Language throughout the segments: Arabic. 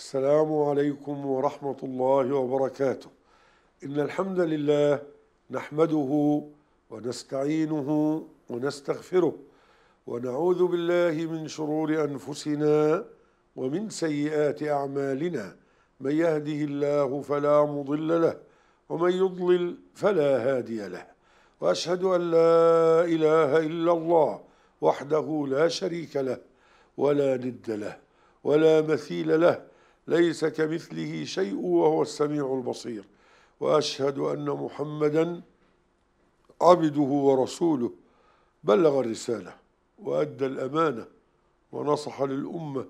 السلام عليكم ورحمة الله وبركاته. إن الحمد لله نحمده ونستعينه ونستغفره ونعوذ بالله من شرور أنفسنا ومن سيئات أعمالنا. من يهده الله فلا مضل له ومن يضلل فلا هادي له. وأشهد أن لا إله إلا الله وحده لا شريك له ولا ند له ولا مثيل له ليس كمثله شيء وهو السميع البصير. وأشهد أن محمدا عبده ورسوله. بلغ الرسالة وأدى الأمانة ونصح للأمة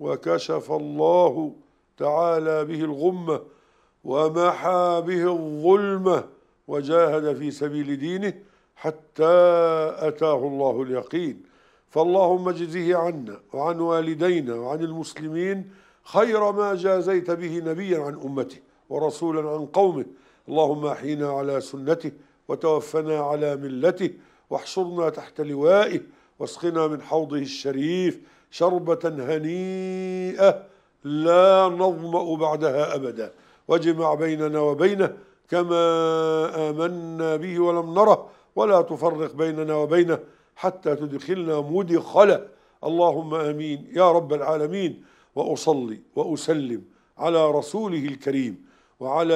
وكشف الله تعالى به الغمة ومحى به الظلمه وجاهد في سبيل دينه حتى أتاه الله اليقين. فاللهم اجزه عنا وعن والدينا وعن المسلمين خير ما جازيت به نبيا عن أمته ورسولا عن قومه. اللهم أحينا على سنته وتوفنا على ملته واحشرنا تحت لوائه واسقنا من حوضه الشريف شربة هنيئة لا نظمأ بعدها أبدا. واجمع بيننا وبينه كما آمنا به ولم نره ولا تفرق بيننا وبينه حتى تدخلنا مدخله اللهم آمين. يا رب العالمين. وأصلي وأسلم على رسوله الكريم وعلى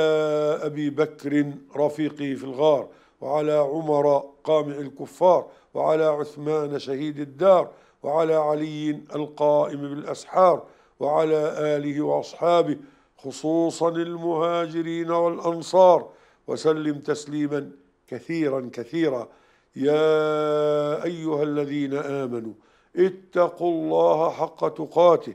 أبي بكر رفيقه في الغار وعلى عمر قامع الكفار وعلى عثمان شهيد الدار وعلى علي القائم بالأسحار وعلى آله وأصحابه خصوصا المهاجرين والأنصار وسلم تسليما كثيرا كثيرا. يا أيها الذين آمنوا اتقوا الله حق تقاته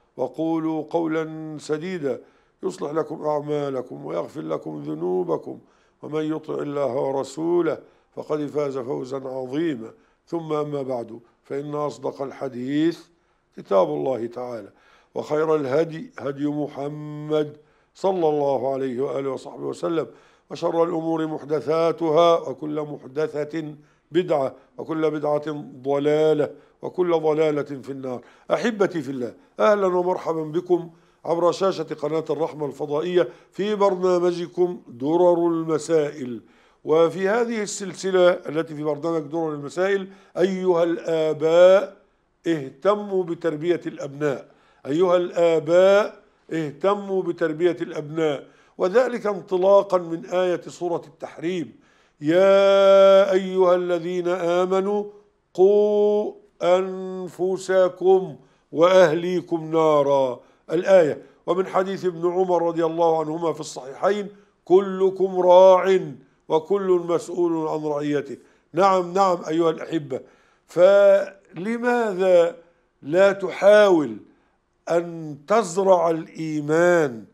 وقولوا قولا سديدا يصلح لكم أعمالكم ويغفر لكم ذنوبكم ومن يطع الله ورسوله فقد فاز فوزا عظيما. ثم أما بعد فإن أصدق الحديث كتاب الله تعالى وخير الهدي هدي محمد صلى الله عليه وآله وصحبه وسلم وشر الأمور محدثاتها وكل محدثة بدعة وكل بدعة ضلالة وكل ضلالة في النار. أحبتي في الله أهلا ومرحبا بكم عبر شاشة قناة الرحمة الفضائية في برنامجكم درر المسائل. وفي هذه السلسلة التي في برنامج درر المسائل أيها الآباء اهتموا بتربية الأبناء. أيها الآباء اهتموا بتربية الأبناء. وذلك انطلاقا من آية سورة التحريم. يا أيها الذين آمنوا قوا أنفسكم وأهليكم نارا. الآية ومن حديث ابن عمر رضي الله عنهما في الصحيحين كلكم راع وكل مسؤول عن رعيته. نعم نعم أيها الأحبة. فلماذا لا تحاول أن تزرع الإيمان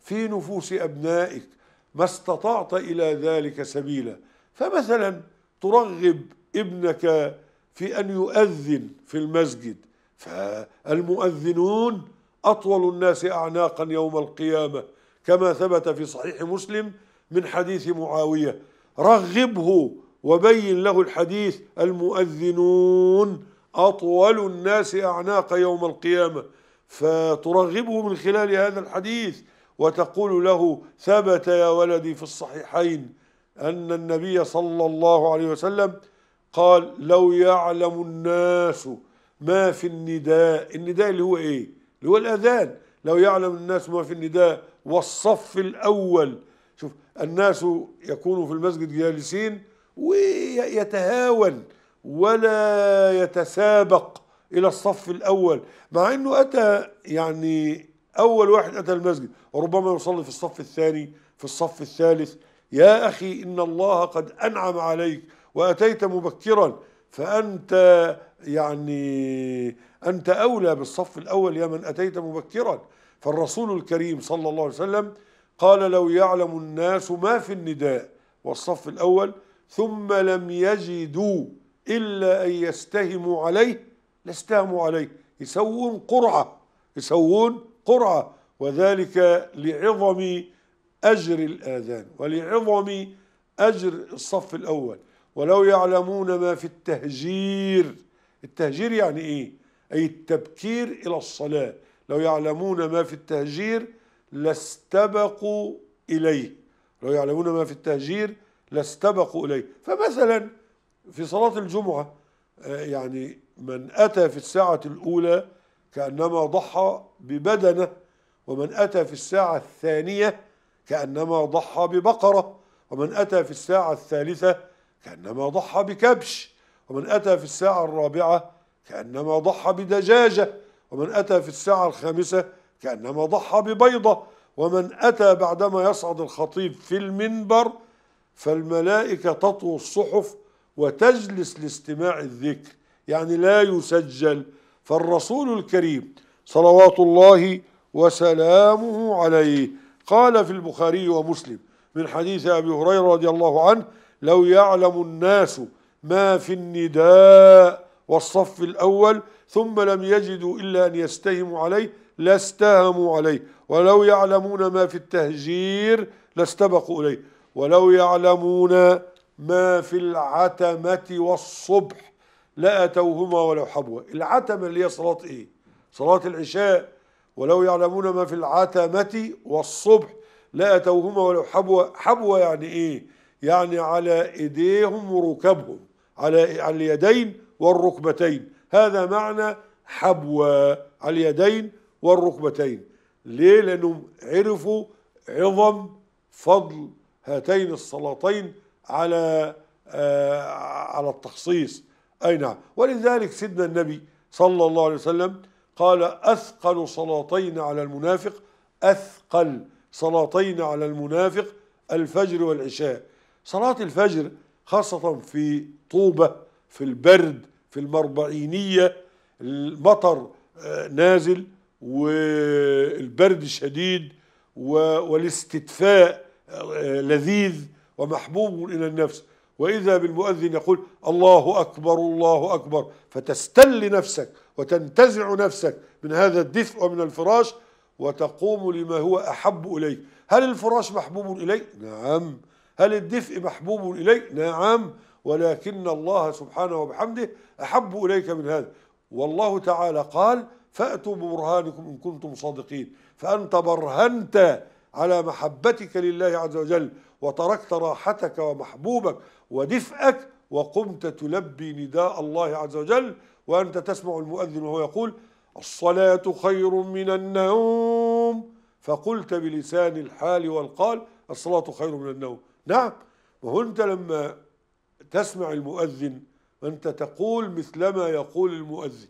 في نفوس أبنائك؟ ما استطعت إلى ذلك سبيلا. فمثلا ترغب ابنك في أن يؤذن في المسجد. فالمؤذنون أطول الناس اعناقا يوم القيامة كما ثبت في صحيح مسلم من حديث معاوية. رغبه وبين له الحديث المؤذنون أطول الناس أعناق يوم القيامة. فترغبه من خلال هذا الحديث وتقول له ثبت يا ولدي في الصحيحين أن النبي صلى الله عليه وسلم قال لو يعلم الناس ما في النداء النداء اللي هو إيه؟ اللي هو الأذان. لو يعلم الناس ما في النداء والصف الأول. شوف الناس يكونوا في المسجد جالسين ويتهاون ولا يتسابق إلى الصف الأول. مع إنه أتى يعني أول واحد أتى المسجد وربما يصلي في الصف الثاني في الصف الثالث. يا أخي إن الله قد أنعم عليك وأتيت مبكرا. فأنت يعني أنت أولى بالصف الأول يا من أتيت مبكرا. فالرسول الكريم صلى الله عليه وسلم قال لو يعلم الناس ما في النداء والصف الأول ثم لم يجدوا إلا أن يستهموا عليه لاستهموا عليه. يسوون قرعة يسوون قرعة وذلك لعظم أجر الآذان ولعظم أجر الصف الأول. ولو يعلمون ما في التهجير. التهجير يعني إيه؟ أي التبكير إلى الصلاة. لو يعلمون ما في التهجير لاستبقوا إليه. لو يعلمون ما في التهجير لاستبقوا إليه. فمثلا في صلاة الجمعة يعني من أتى في الساعة الأولى كأنما ضحى ببدنه ومن أتى في الساعة الثانية كأنما ضحى ببقرة ومن أتى في الساعة الثالثة كأنما ضحى بكبش ومن أتى في الساعة الرابعة كأنما ضحى بدجاجة ومن أتى في الساعة الخامسة كأنما ضحى ببيضة ومن أتى بعدما يصعد الخطيب في المنبر فالملائكة تطوي الصحف وتجلس لاستماع الذكر يعني لا يسجل. فالرسول الكريم صلوات الله وسلامه عليه قال في البخاري ومسلم من حديث أبي هريرة رضي الله عنه لو يعلم الناس ما في النداء والصف الأول ثم لم يجدوا إلا أن يستهموا عليه لاستهموا عليه. ولو يعلمون ما في التهجير لاستبقوا إليه. ولو يعلمون ما في العتمة والصبح لأتوهما ولو حبوا. العتمة اللي هي صلاة إيه؟ صلاة العشاء. ولو يعلمون ما في العتمة والصبح لأتوهما ولو حبوا. حبوا يعني إيه؟ يعني على إيديهم وركبهم على اليدين والركبتين. هذا معنى حبوى على اليدين والركبتين. ليه؟ لأنهم عرفوا عظم فضل هاتين الصلاتين على آه على التخصيص. أي نعم. ولذلك سيدنا النبي صلى الله عليه وسلم قال أثقل صلاتين على المنافق أثقل صلاتين على المنافق الفجر والعشاء. صلاة الفجر خاصة في طوبة في البرد في المربعينية المطر نازل والبرد شديد والاستدفاء لذيذ ومحبوب إلى النفس. وإذا بالمؤذن يقول الله أكبر الله أكبر فتستل نفسك وتنتزع نفسك من هذا الدفء ومن الفراش وتقوم لما هو أحب إليك. هل الفراش محبوب إليك؟ نعم. هل الدفء محبوب إليك؟ نعم ولكن الله سبحانه وبحمده أحب إليك من هذا. والله تعالى قال فأتوا ببرهانكم إن كنتم صادقين. فأنت برهنت على محبتك لله عز وجل وتركت راحتك ومحبوبك ودفئك وقمت تلبي نداء الله عز وجل وأنت تسمع المؤذن وهو يقول الصلاة خير من النوم. فقلت بلسان الحال والقال الصلاة خير من النوم. نعم. وهو أنت لما تسمع المؤذن أنت تقول مثلما يقول المؤذن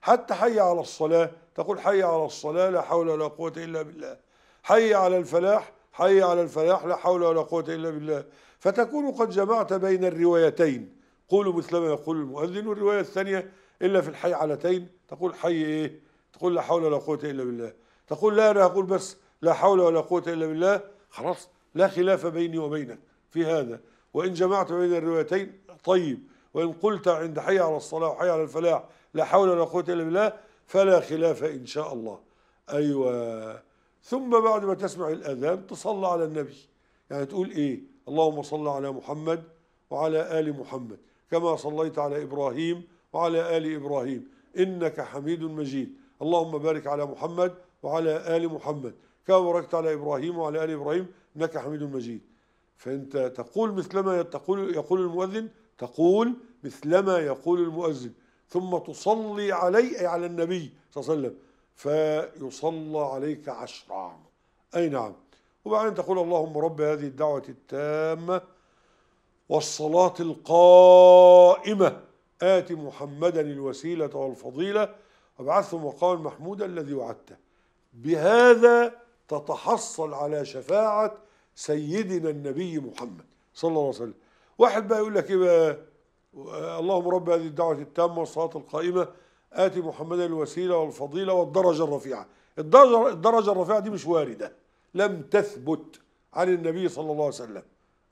حتى حي على الصلاة تقول حي على الصلاة لا حول ولا قوة إلا بالله. حي على الفلاح حي على الفلاح لا حول ولا قوة إلا بالله. فتكون قد جمعت بين الروايتين. قولوا مثلما يقول المؤذن والرواية الثانية إلا في الحي علتين تقول حي إيه؟ تقول لا حول ولا قوة إلا بالله. تقول لا أنا أقول بس لا حول ولا قوة إلا بالله. خلاص. لا خلاف بيني وبينك في هذا. وإن جمعت بين الروايتين طيب. وإن قلت عند حي على الصلاة وحي على الفلاح لا حول ولا قوة إلا بالله فلا خلاف إن شاء الله. أيوة. ثم بعد ما تسمع الأذان تصلى على النبي. يعني تقول إيه؟ اللهم صل على محمد وعلى آل محمد كما صليت على إبراهيم وعلى آل إبراهيم. إنك حميد مجيد. اللهم بارك على محمد وعلى آل محمد كما باركت على إبراهيم وعلى آل إبراهيم إنك حميد مجيد. فأنت تقول مثلما تقول يقول المؤذن تقول مثلما يقول المؤذن. ثم تصلي عليه أي على النبي صلى الله عليه وسلم. فيصلى عليك عشرا. أي نعم. وبعدين تقول اللهم رب هذه الدعوة التامة والصلاة القائمة. آت محمدا الوسيلة والفضيلة. وابعثه مقاما محمودا الذي وعدته. بهذا تتحصل على شفاعة سيدنا النبي محمد صلى الله عليه وسلم. واحد بقى يقول لك إيه بقى؟ اللهم رب هذه الدعوة التامة والصلاة القائمة آتي محمدا الوسيلة والفضيلة والدرجة الرفيعة. الدرجة, الدرجة الرفيعة دي مش واردة لم تثبت عن النبي صلى الله عليه وسلم.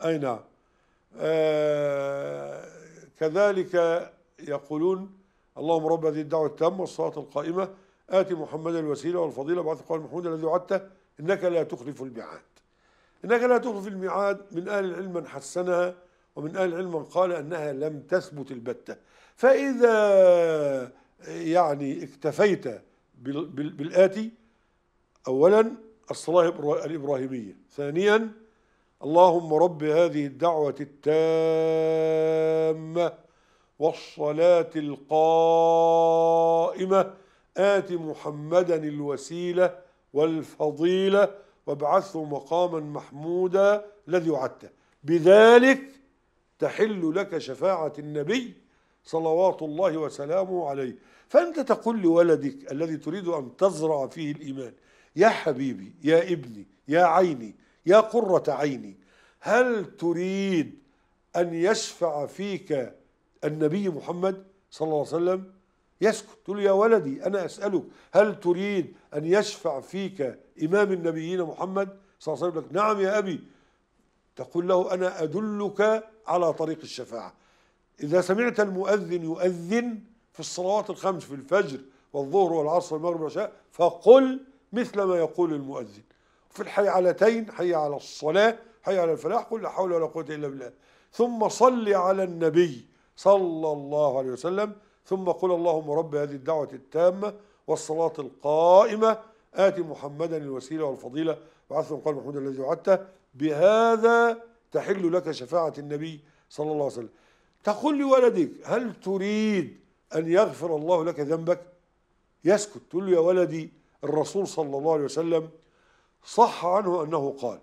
أي نعم. آه كذلك يقولون اللهم رب هذه الدعوة التامة والصلاة القائمة آت محمدا الوسيلة والفضيلة بعث قال محمود الذي وعدته إنك لا تخلف الميعاد. إنك لا تخلف الميعاد. من أهل العلم من حسنها ومن أهل العلم من قال أنها لم تثبت البتة. فإذا يعني اكتفيت بالآتي أولا الصلاة الإبراهيمية. ثانيا اللهم رب هذه الدعوة التامة والصلاة القائمة. آت محمدا الوسيلة والفضيلة. وابعثه مقاما محمودا الذي وعدته. بذلك تحل لك شفاعة النبي صلوات الله وسلامه عليه. فأنت تقول لولدك الذي تريد أن تزرع فيه الإيمان يا حبيبي يا ابني يا عيني يا قرة عيني هل تريد أن يشفع فيك النبي محمد صلى الله عليه وسلم؟ يسكت. تقول يا ولدي أنا أسألك هل تريد أن يشفع فيك إمام النبيين محمد صلى الله عليه وسلم؟ نعم يا أبي. تقول له أنا أدلك على طريق الشفاعة. إذا سمعت المؤذن يؤذن في الصلوات الخمس في الفجر والظهر والعصر والمغرب والعشاء فقل مثل ما يقول المؤذن. في الحيعلتين حي على الصلاة حي على الفلاح قل لا حول ولا قوة إلا بالله. ثم صل على النبي صلى الله عليه وسلم ثم قل اللهم رب هذه الدعوة التامة والصلاة القائمة. آت محمدا الوسيلة والفضيلة. وعثم قال محمود الذي وعدته بهذا تحل لك شفاعة النبي صلى الله عليه وسلم. تقول لولدك هل تريد أن يغفر الله لك ذنبك؟ يسكت. تقول له يا ولدي الرسول صلى الله عليه وسلم صح عنه أنه قال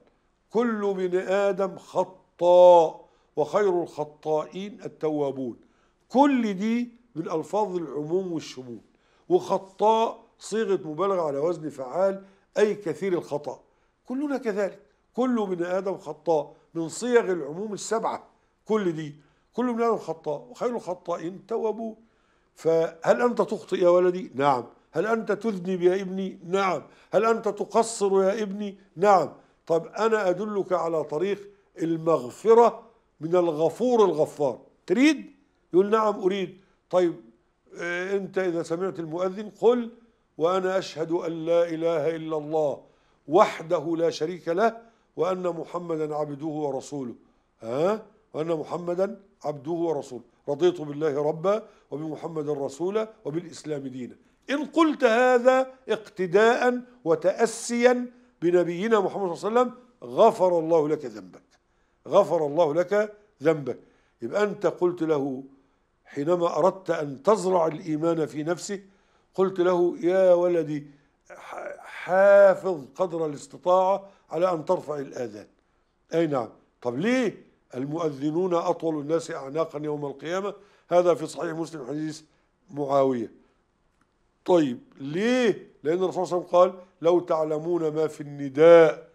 كل بن آدم خطاء وخير الخطائين التوابون. كل دي من ألفاظ العموم والشمول. وخطاء صيغة مبالغة على وزن فعال أي كثير الخطأ. كلنا كذلك. كل بن آدم خطاء من صيغ العموم السبعة. كل دي. كل بن آدم خطاء. وخير الخطائين توابون فهل أنت تخطئ يا ولدي؟ نعم. هل أنت تذنب يا ابني؟ نعم. هل أنت تقصر يا ابني؟ نعم. طب أنا أدلك على طريق المغفرة من الغفور الغفار. تريد؟ يقول نعم أريد. طيب آه، أنت إذا سمعت المؤذن قل وأنا أشهد أن لا إله إلا الله وحده لا شريك له وأن محمدا عبده ورسوله. ها؟ وأن محمدا عبده ورسوله. رضيت بالله ربا وبمحمد رسولا وبالإسلام دينا. إن قلت هذا اقتداء وتأسيا بنبينا محمد صلى الله عليه وسلم غفر الله لك ذنبك. غفر الله لك ذنبك. يبقى أنت قلت له حينما أردت أن تزرع الإيمان في نفسه قلت له يا ولدي حافظ قدر الاستطاعة على أن ترفع الآذان. أي نعم. طب ليه المؤذنون أطول الناس أعناقا يوم القيامة؟ هذا في صحيح مسلم حديث معاوية. طيب ليه؟ لأن الرسول صلى الله عليه وسلم قال لو تعلمون ما في النداء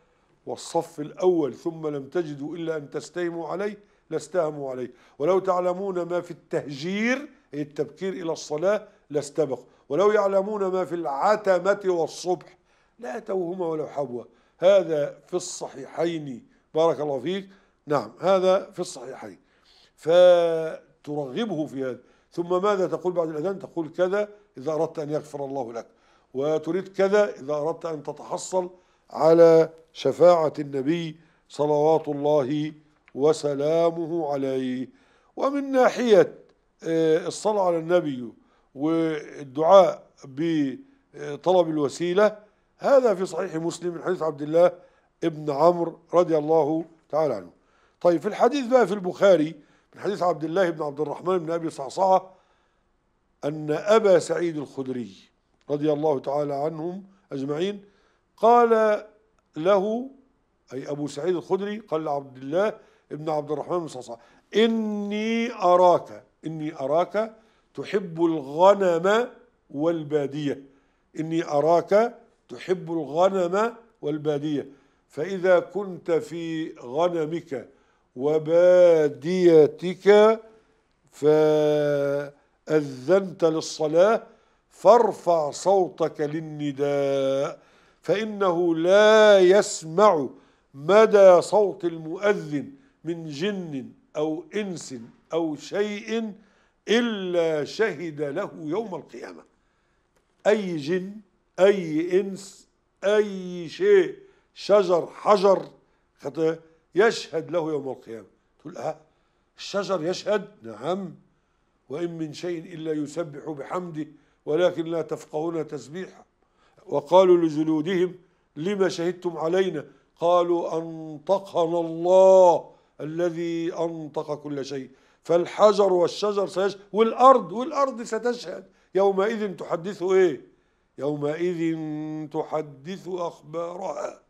والصف الأول ثم لم تجدوا إلا أن تستهموا عليه لاستهموا عليه ولو تعلمون ما في التهجير أي التبكير إلى الصلاة لاستبقوا ولو يعلمون ما في العتمة والصبح لا توهما ولو حبوة. هذا في الصحيحين. بارك الله فيك. نعم هذا في الصحيحين. فترغبه في هذا. ثم ماذا تقول بعد الأذان؟ تقول كذا إذا أردت أن يغفر الله لك. وتريد كذا إذا أردت أن تتحصل على شفاعة النبي صلوات الله وسلامه عليه. ومن ناحية آه، الصلاة على النبي والدعاء بطلب الوسيلة هذا في صحيح مسلم من حديث عبد الله ابن عمرو رضي الله تعالى عنه. طيب في الحديث بقى في البخاري من حديث عبد الله بن عبد الرحمن بن أبي صعصعة أن أبا سعيد الخدري رضي الله تعالى عنهم أجمعين قال له أي أبو سعيد الخدري قال لعبد الله ابن عبد الرحمن بن صعصعة إني أراك إني أراك تحب الغنم والبادية. إني أراك تحب الغنم والبادية. فإذا كنت في غنمك وباديتك فأذنت للصلاة فارفع صوتك للنداء فإنه لا يسمع مدى صوت المؤذن. من جن أو إنس أو شيء إلا شهد له يوم القيامة. أي جن أي إنس أي شيء شجر حجر يشهد له يوم القيامة. تقول أه الشجر يشهد؟ نعم. وإن من شيء إلا يسبح بحمده ولكن لا تفقهون تسبيحه. وقالوا لجلودهم لما شهدتم علينا؟ قالوا أنطقنا الله الذي أنطق كل شيء. فالحجر والشجر سيشهد والأرض والأرض ستشهد. يومئذ تحدث إيه؟ يومئذ تحدث أخبارها.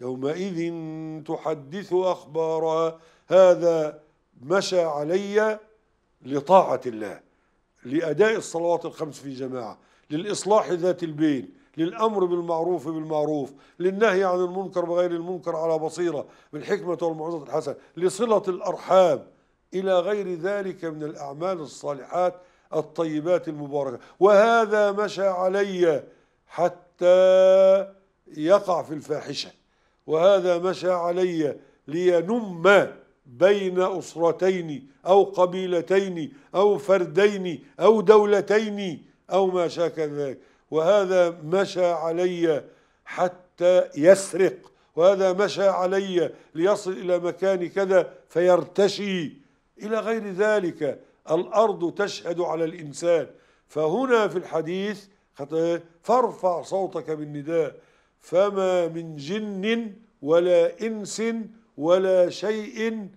يومئذ تحدث أخبارها. هذا مشى علي لطاعة الله لأداء الصلوات الخمس في جماعة للإصلاح ذات البين للأمر بالمعروف بالمعروف للنهي عن المنكر بغير المنكر على بصيرة بالحكمة والموعظة الحسنة لصلة الأرحام. إلى غير ذلك من الأعمال الصالحات الطيبات المباركة. وهذا مشى علي حتى يقع في الفاحشة. وهذا مشى علي لينم بين أسرتين أو قبيلتين أو فردين أو دولتين أو ما شاكل ذلك. وهذا مشى علي حتى يسرق وهذا مشى علي ليصل إلى مكان كذا فيرتشي. إلى غير ذلك الأرض تشهد على الإنسان. فهنا في الحديث فارفع صوتك بالنداء. فما من جن ولا إنس ولا شيء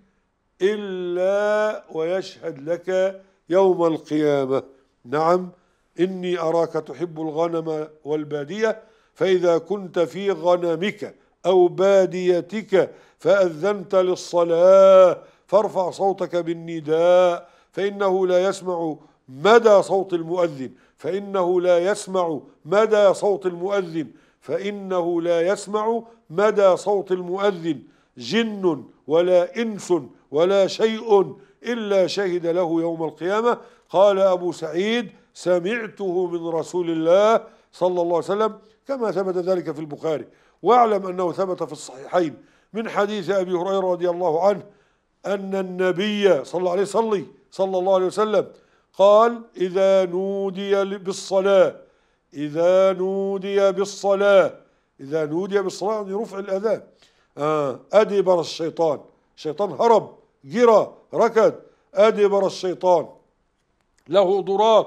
إلا ويشهد لك يوم القيامة. نعم. إني أراك تحب الغنم والبادية فإذا كنت في غنمك أو باديتك فأذنت للصلاة فارفع صوتك بالنداء فإنه لا يسمع مدى صوت المؤذن فإنه لا يسمع مدى صوت المؤذن فإنه لا يسمع مدى صوت المؤذن جن ولا إنس ولا شيء إلا شهد له يوم القيامة. قال أبو سعيد سمعته من رسول الله صلى الله عليه وسلم كما ثبت ذلك في البخاري. واعلم أنه ثبت في الصحيحين من حديث أبي هريرة رضي الله عنه أن النبي صلى الله عليه صلي صلى الله عليه وسلم قال إذا نودي بالصلاة إذا نودي بالصلاة إذا نودي بالصلاة يعني رفع الأذان. آه أدبر الشيطان. الشيطان هرب جرى ركض. أدبر الشيطان. له ضراب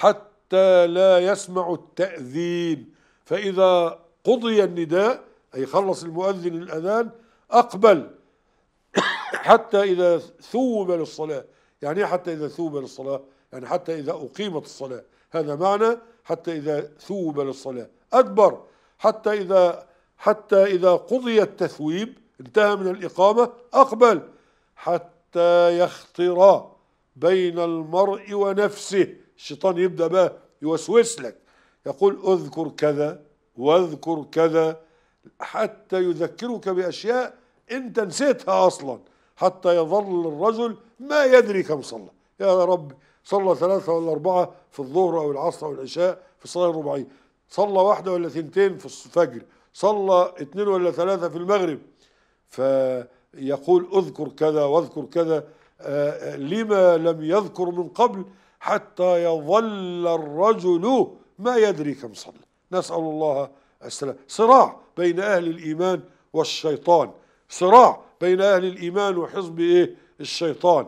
حتى لا يسمع التأذين. فإذا قضي النداء أي خلص المؤذن الأذان أقبل. حتى إذا ثوب للصلاة. يعني حتى إذا ثوب للصلاة؟ يعني حتى إذا أقيمت الصلاة. هذا معنى حتى إذا ثوب للصلاة. أدبر. حتى إذا حتى إذا قضي التثويب انتهى من الإقامة أقبل. حتى يخطر بين المرء ونفسه. الشيطان يبدأ بقى يوسوس لك. يقول اذكر كذا واذكر كذا حتى يذكرك بأشياء أنت نسيتها أصلا حتى يظل الرجل ما يدري كم صلى. يا رب صلى ثلاثة ولا أربعة في الظهر أو العصر أو العشاء في الصلاة الرباعية. صلى واحدة ولا ثنتين في الفجر. صلى اثنين ولا ثلاثة في المغرب. فيقول اذكر كذا واذكر كذا. آه، لما لم يذكر من قبل حتى يظل الرجل ما يدري كم صلى نسأل الله السلام. صراع بين أهل الإيمان والشيطان. صراع بين أهل الإيمان وحزب إيه؟ الشيطان.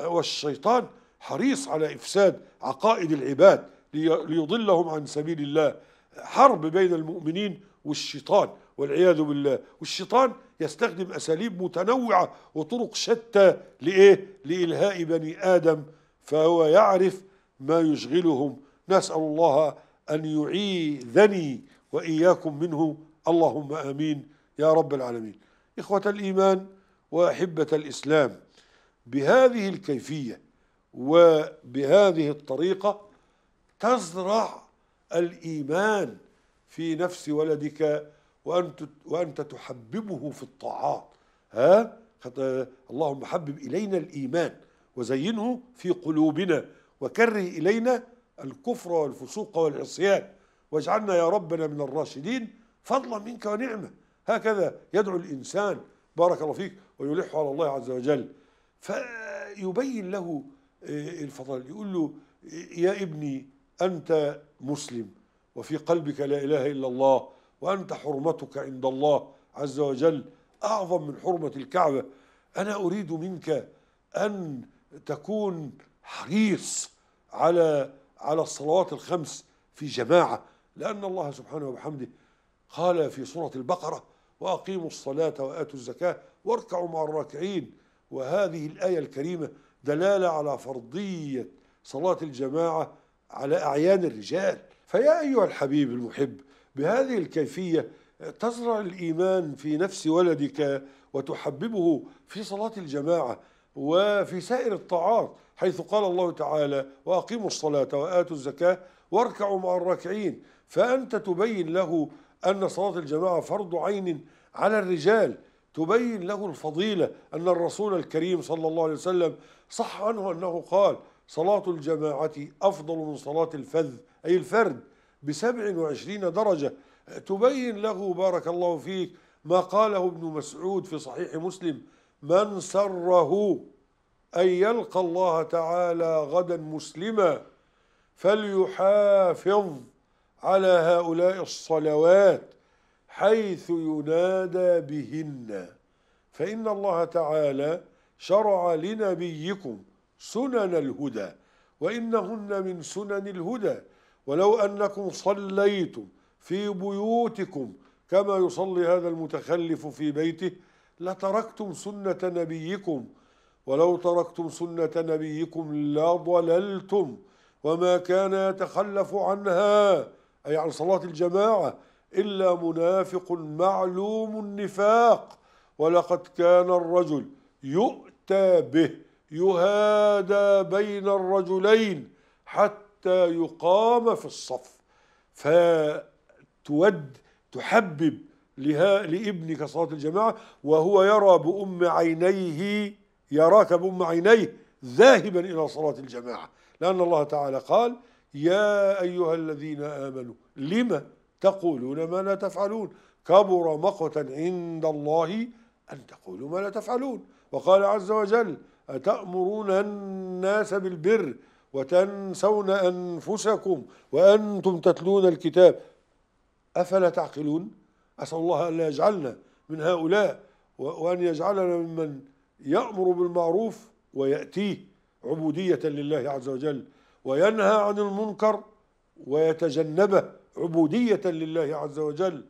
والشيطان حريص على إفساد عقائد العباد ليضلهم عن سبيل الله. حرب بين المؤمنين والشيطان والعياذ بالله. والشيطان يستخدم أساليب متنوعة وطرق شتى لإيه؟ لإلهاء بني آدم فهو يعرف ما يشغلهم. نسأل الله أن يعيذني وإياكم منه. اللهم آمين يا رب العالمين. إخوة الإيمان وأحبة الإسلام بهذه الكيفية وبهذه الطريقة تزرع الإيمان في نفس ولدك وأنت, وأنت تحببه في الطاعات. ها؟ اللهم حبب إلينا الإيمان. وزينه في قلوبنا وكره إلينا الكفر والفسوق والعصيان. واجعلنا يا ربنا من الراشدين فضلا منك ونعمة. هكذا يدعو الإنسان بارك الله فيك ويلح على الله عز وجل. فيبين له آه، الفضل. يقول له يا ابني أنت مسلم وفي قلبك لا إله إلا الله وأنت حرمتك عند الله عز وجل أعظم من حرمة الكعبة. أنا أريد منك أن تكون حريص على على الصلوات الخمس في جماعة لأن الله سبحانه وبحمده قال في سورة البقرة وأقيموا الصلاة وآتوا الزكاة واركعوا مع الراكعين. وهذه الآية الكريمة دلالة على فرضية صلاة الجماعة على أعيان الرجال. فيا أيها الحبيب المحب بهذه الكيفية تزرع الإيمان في نفس ولدك وتحببه في صلاة الجماعة. وفي سائر الطاعات حيث قال الله تعالى وأقيموا الصلاة وآتوا الزكاة واركعوا مع الراكعين. فأنت تبين له أن صلاة الجماعة فرض عين على الرجال تبين له الفضيلة أن الرسول الكريم صلى الله عليه وسلم صح عنه أنه قال صلاة الجماعة أفضل من صلاة الفذ أي الفرد بسبع وعشرين درجة. تبين له بارك الله فيك ما قاله ابن مسعود في صحيح مسلم من سره أن يلقى الله تعالى غدا مسلما فليحافظ على هؤلاء الصلوات حيث ينادى بهن. فإن الله تعالى شرع لنبيكم سنن الهدى وإنهن من سنن الهدى. ولو أنكم صليتم في بيوتكم كما يصلي هذا المتخلف في بيته لتركتم سنة نبيكم ولو تركتم سنة نبيكم لضللتم. وما كان يتخلف عنها أي عن صلاة الجماعة إلا منافق معلوم النفاق. ولقد كان الرجل يؤتى به يهادى بين الرجلين حتى يقام في الصف. فتود تحبب لابنك صلاة الجماعة وهو يرى بأم عينيه يراك بأم عينيه ذاهبا إلى صلاة الجماعة. لأن الله تعالى قال يا أيها الذين آمنوا لم تقولون ما لا تفعلون؟ كبر مقتا عند الله أن تقولوا ما لا تفعلون. وقال عز وجل أتأمرون الناس بالبر وتنسون أنفسكم وأنتم تتلون الكتاب؟ أفلا تعقلون؟ أسأل الله أن لا يجعلنا من هؤلاء وأن يجعلنا ممن يأمر بالمعروف ويأتيه عبودية لله عز وجل وينهى عن المنكر ويتجنبه عبودية لله عز وجل.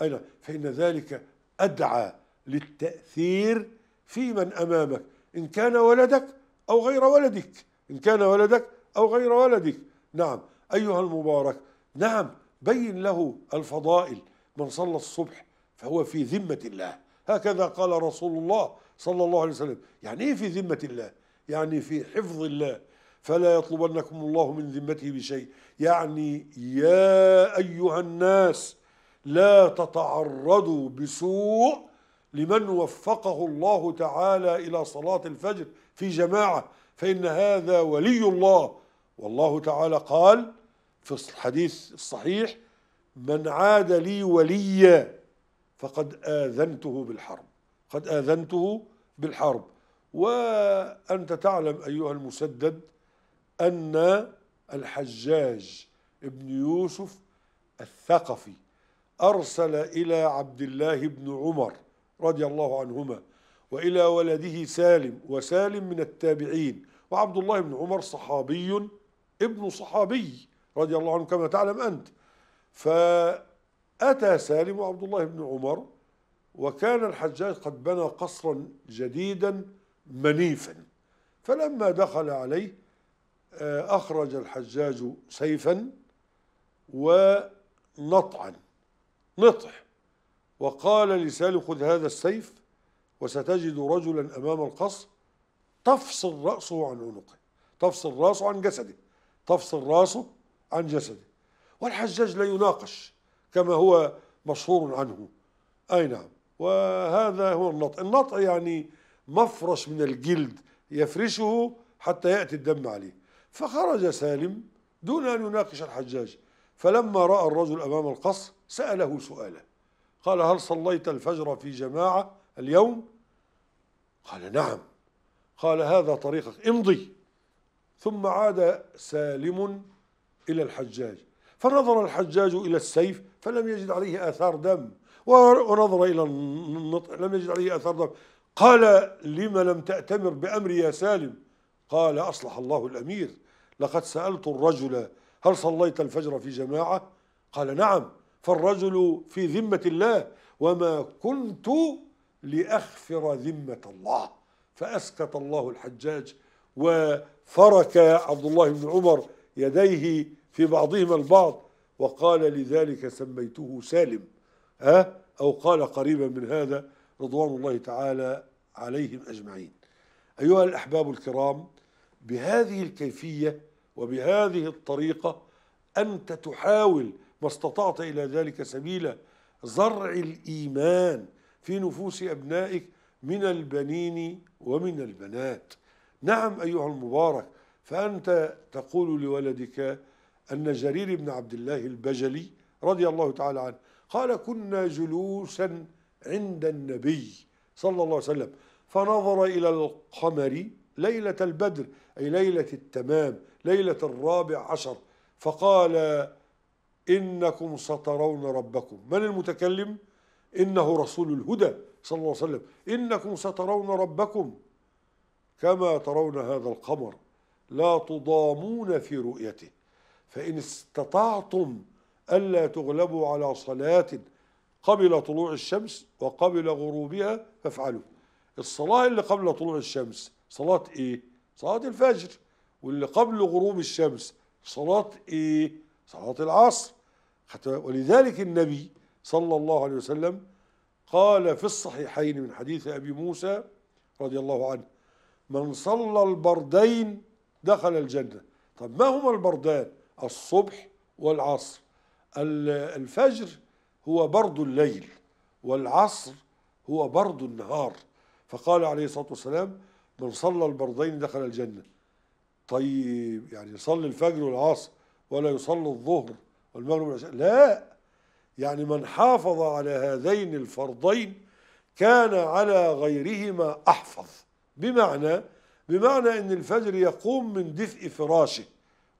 أين؟ فإن ذلك أدعى للتأثير في من أمامك إن كان ولدك أو غير ولدك إن كان ولدك أو غير ولدك. نعم أيها المبارك نعم بين له الفضائل من صلى الصبح فهو في ذمة الله. هكذا قال رسول الله صلى الله عليه وسلم. يعني إيه في ذمة الله؟ يعني في حفظ الله. فلا يطلبنكم الله من ذمته بشيء. يعني يا أيها الناس لا تتعرضوا بسوء لمن وفقه الله تعالى إلى صلاة الفجر في جماعة. فإن هذا ولي الله. والله تعالى قال في الحديث الصحيح من عاد لي وليا فقد آذنته بالحرب. قد آذنته بالحرب. وأنت تعلم أيها المسدد أن الحجاج ابن يوسف الثقفي أرسل إلى عبد الله بن عمر رضي الله عنهما وإلى ولده سالم وسالم من التابعين. وعبد الله بن عمر صحابي ابن صحابي رضي الله عنه كما تعلم أنت. فأتى سالم وعبد الله بن عمر وكان الحجاج قد بنى قصرا جديدا منيفا. فلما دخل عليه آه، أخرج الحجاج سيفا ونطعا نطح وقال لسالم خذ هذا السيف وستجد رجلا أمام القصر تفصل رأسه عن عنقه تفصل رأسه عن جسده تفصل رأسه عن جسده. والحجاج لا يناقش كما هو مشهور عنه. أي نعم. وهذا هو النطع النطع يعني مفرش من الجلد يفرشه حتى يأتي الدم عليه. فخرج سالم دون أن يناقش الحجاج. فلما رأى الرجل أمام القصر سأله سؤالا قال هل صليت الفجر في جماعة اليوم؟ قال نعم. قال هذا طريقك امضي. ثم عاد سالم إلى الحجاج. فنظر الحجاج إلى السيف فلم يجد عليه آثار دم ونظر إلى النطق لم يجد عليه آثار دم. قال لم لم تأتمر بأمري يا سالم؟ قال أصلح الله الأمير. لقد سألت الرجل هل صليت الفجر في جماعة؟ قال نعم. فالرجل في ذمة الله وما كنت لأخفر ذمة الله. فأسكت الله الحجاج وفرك عبد الله بن عمر يديه في بعضهما البعض. وقال لذلك سميته سالم. ها؟ أو قال قريبا من هذا رضوان الله تعالى عليهم أجمعين. أيها الأحباب الكرام بهذه الكيفية وبهذه الطريقة أنت تحاول ما استطعت إلى ذلك سبيلا زرع الإيمان في نفوس أبنائك من البنين ومن البنات. نعم أيها المبارك فأنت تقول لولدك أن جرير بن عبد الله البجلي رضي الله تعالى عنه قال كنا جلوسا عند النبي صلى الله عليه وسلم فنظر إلى القمر ليلة البدر أي ليلة التمام ليلة الرابع عشر فقال إنكم سترون ربكم. من المتكلم؟ إنه رسول الهدى صلى الله عليه وسلم. إنكم سترون ربكم كما ترون هذا القمر لا تضامون في رؤيته. فإن استطعتم ألا تغلبوا على صلاة قبل طلوع الشمس وقبل غروبها فافعلوا. الصلاة اللي قبل طلوع الشمس صلاة إيه؟ صلاة الفجر. واللي قبل غروب الشمس صلاة إيه؟ صلاة العصر. ولذلك النبي صلى الله عليه وسلم قال في الصحيحين من حديث أبي موسى رضي الله عنه من صلى البردين دخل الجنة. طب ما هما البردان؟ الصبح والعصر. الفجر هو برد الليل والعصر هو برد النهار. فقال عليه الصلاة والسلام من صلى البردين دخل الجنة. طيب يعني يصلي الفجر والعصر ولا يصلي الظهر والمغرب والعشاء؟ لا. يعني من حافظ على هذين الفرضين كان على غيرهما أحفظ. بمعنى بمعنى أن الفجر يقوم من دفء فراشه.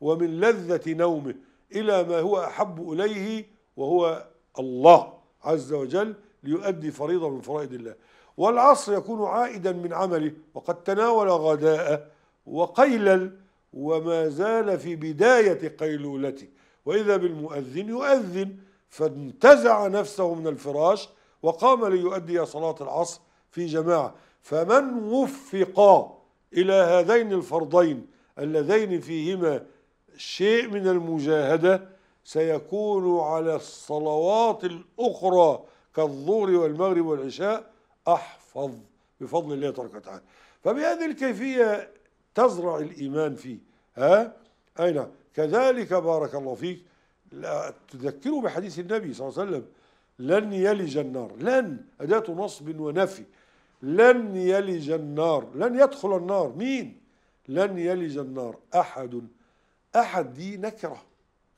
ومن لذة نومه إلى ما هو أحب إليه وهو الله عز وجل ليؤدي فريضة من فرائض الله. والعصر يكون عائدا من عمله وقد تناول غداءه وقيلل وما زال في بداية قيلولته. وإذا بالمؤذن يؤذن فانتزع نفسه من الفراش وقام ليؤدي صلاة العصر في جماعة. فمن وفق إلى هذين الفرضين اللذين فيهما شيء من المجاهدة سيكون على الصلوات الأخرى كالظهر والمغرب والعشاء أحفظ بفضل الله تبارك وتعالى. فبهذه الكيفية تزرع الإيمان فيه. ها؟ أي نعم. كذلك بارك الله فيك. لا تذكروا بحديث النبي صلى الله عليه وسلم لن يلج النار. لن. أداة نصب ونفي. لن يلج النار. لن يدخل النار. مين؟ لن يلج النار. أحد. أحد دي نكرة.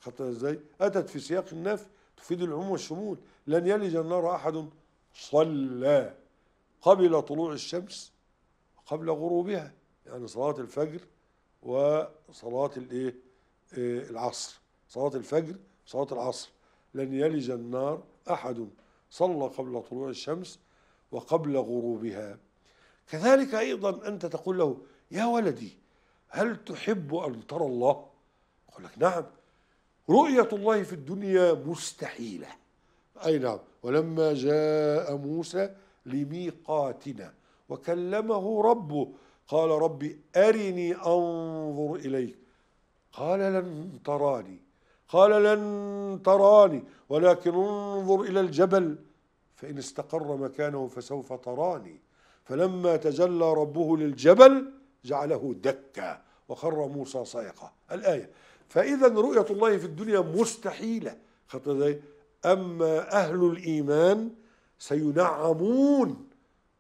خدتها إزاي؟ أتت في سياق النفي تفيد العموم والشمول. لن يلج النار أحد. صلى. قبل طلوع الشمس قبل غروبها. يعني صلاة الفجر وصلاة الإيه؟ العصر. صلاة الفجر صلاة العصر. لن يلج النار أحد. صلى قبل طلوع الشمس وقبل غروبها. كذلك أيضا أنت تقول له يا ولدي هل تحب أن ترى الله؟ يقول لك نعم رؤية الله في الدنيا مستحيلة. أي نعم ولما جاء موسى لميقاتنا وكلمه ربه قال ربي أرني أنظر إليك. قال لن تراني قال لن تراني ولكن انظر إلى الجبل. فإن استقر مكانه فسوف تراني. فلما تجلى ربه للجبل جعله دكا وخر موسى صيقة. الآية فإذا رؤية الله في الدنيا مستحيلة. أما أهل الإيمان سينعمون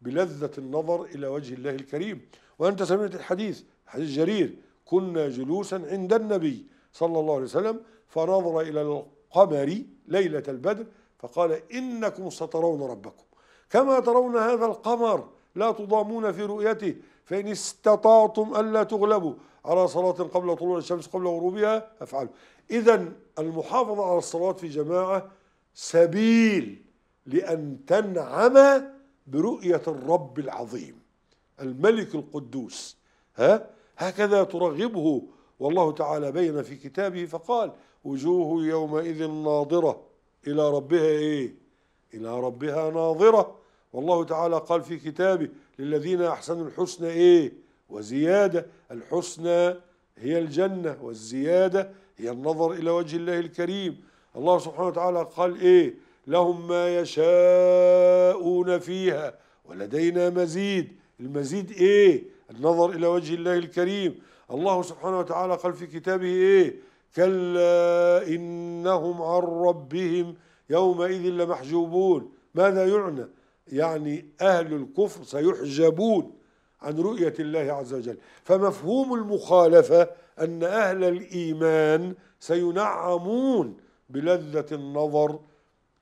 بلذة النظر إلى وجه الله الكريم. وأنت سمعت الحديث حديث جرير. كنا جلوسا عند النبي صلى الله عليه وسلم فنظر إلى القمر ليلة البدر فقال إنكم سترون ربكم. كما ترون هذا القمر لا تضامون في رؤيته. فإن استطعتم ألا تغلبوا. على صلاة قبل طلوع الشمس قبل غروبها أفعلوا. إذا المحافظة على الصلاة في جماعة سبيل لأن تنعم برؤية الرب العظيم الملك القدوس. ها؟ هكذا ترغبه والله تعالى بين في كتابه فقال وجوه يومئذ ناظرة. إلى ربها إيه؟ إلى ربها ناظرة. والله تعالى قال في كتابه للذين أحسنوا الحسنى إيه؟ وزيادة. الحسنى هي الجنة والزيادة هي النظر إلى وجه الله الكريم. الله سبحانه وتعالى قال إيه؟ لهم ما يشاءون فيها ولدينا مزيد. المزيد إيه؟ النظر إلى وجه الله الكريم. الله سبحانه وتعالى قال في كتابه إيه؟ كلا إنهم عن ربهم يومئذ لمحجوبون. ماذا يعنى؟ يعني أهل الكفر سيحجبون عن رؤية الله عز وجل. فمفهوم المخالفة أن أهل الإيمان سينعمون بلذة النظر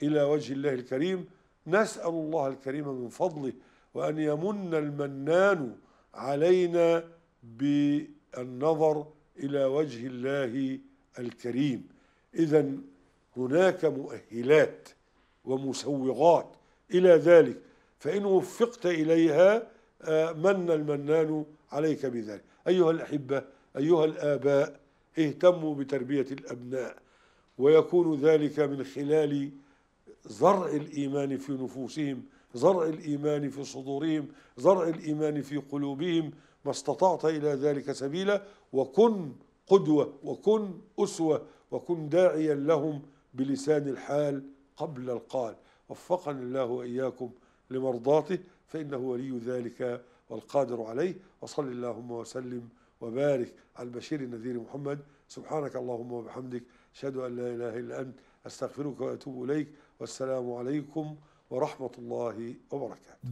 إلى وجه الله الكريم. نسأل الله الكريم من فضله وأن يمن المنان علينا بالنظر إلى وجه الله الكريم. إذا هناك مؤهلات ومسوغات إلى ذلك. فإن وفقت إليها من المنان عليك بذلك. أيها الأحبة أيها الآباء اهتموا بتربية الأبناء. ويكون ذلك من خلال زرع الإيمان في نفوسهم زرع الإيمان في صدورهم زرع الإيمان في قلوبهم. ما استطعت إلى ذلك سبيلا وكن قدوة وكن أسوة وكن داعيا لهم بلسان الحال قبل القال. وفقني الله وإياكم لمرضاته فإنه ولي ذلك والقادر عليه. وصل اللهم وسلم وبارك على البشير النذير محمد. سبحانك اللهم وبحمدك أشهد أن لا إله إلا أنت أستغفرك وأتوب إليك. والسلام عليكم ورحمة الله وبركاته.